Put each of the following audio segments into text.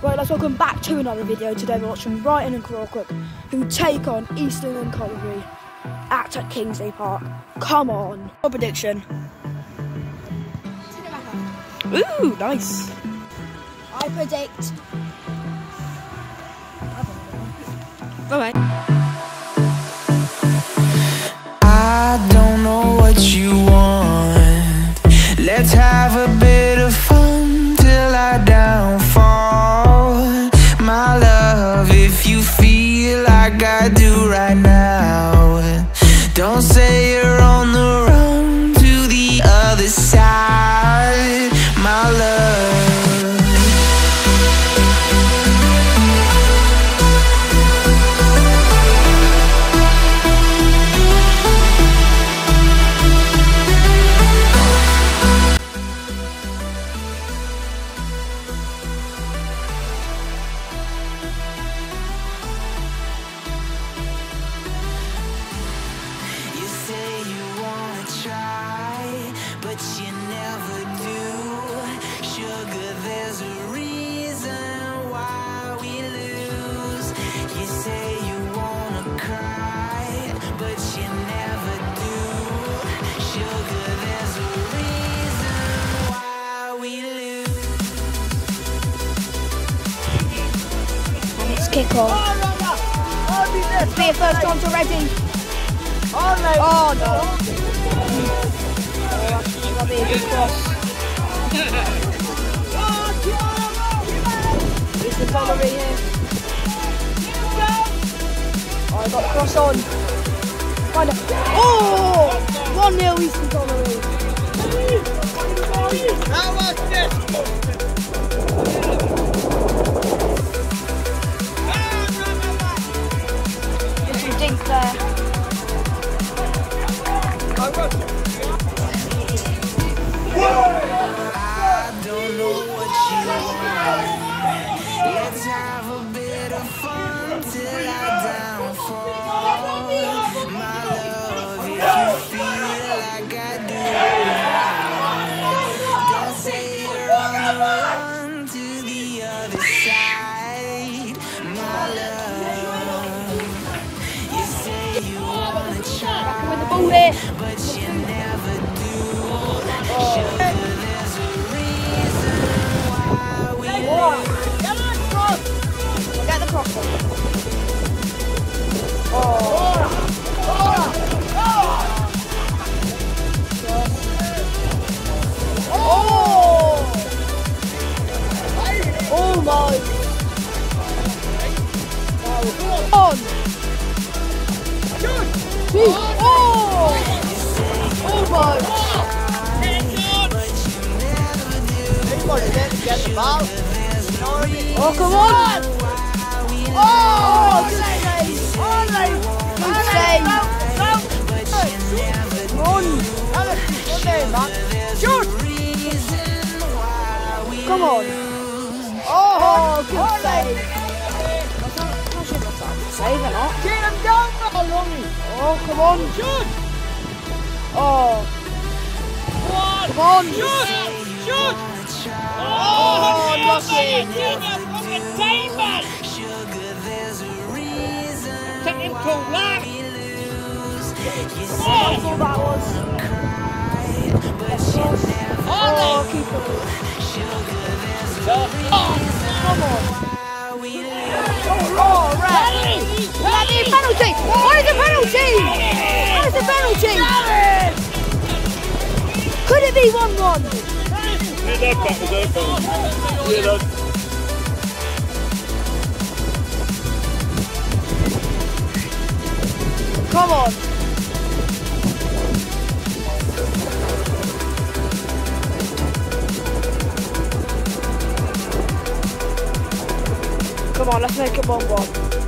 Right, let's welcome back to another video. Today we're watching Ryton and Crawcrook, who take on Easington Colliery at Kingsley Park. Come on. Your prediction. Ooh, nice. I predict Bye bye. Don't say Let's kick. Be a first chance already. Oh no. Oh be a good cross. Easington Colliery here. Oh, I got the cross on. Find it. Oh! 1 0 Easington Colliery. Just here. but you never do. There's a reason why we Come on, the cross on. Oh! Oh my! Shoot! Oh! Oh my! Oh, come on! Oh, good save! Good save! Come on! Oh, good save! Save or not? Oh, come on! Oh! Come on! Oh, lucky! I thought that was. Oh, keep it. Come on. Oh, red. Penalty! Penalty! What is the penalty? What is the penalty? Could it be 1 1? Come on. Come on, let's make it 1 1.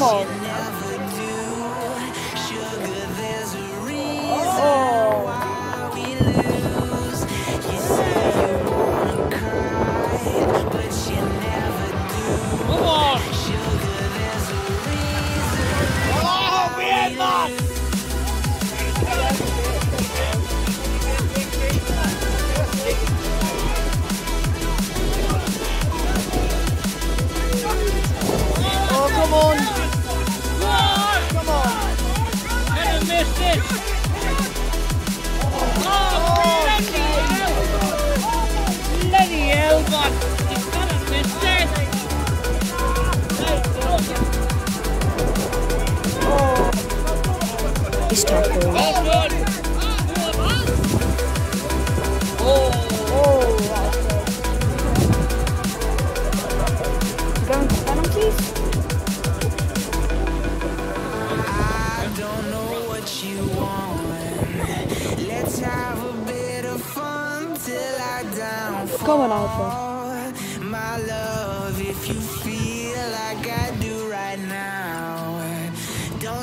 孔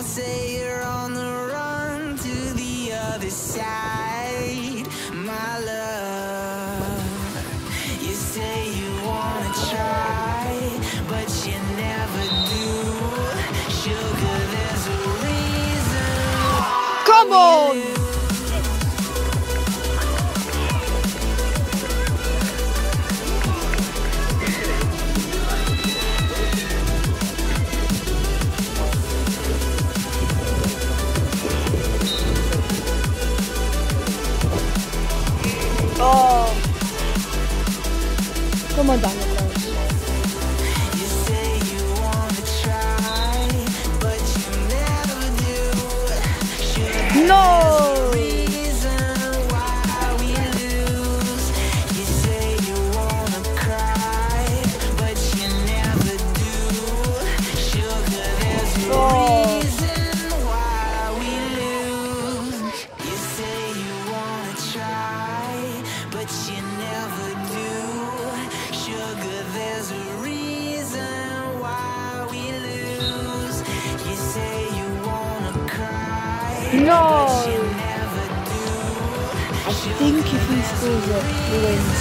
say you're on the run to the other side, my love. You say you wanna try, but you never do. Sugar, there's a reason. Come on! мода. No! I think if he scores it, he wins.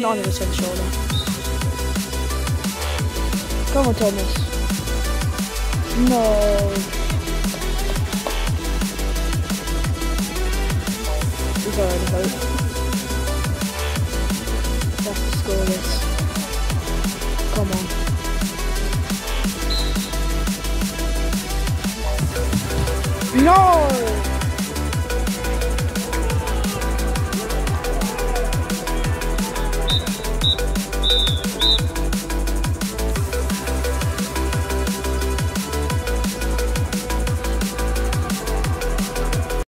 Not even surely. Come on, Thomas. No. He's already hurt. Have to score this. Come on. No!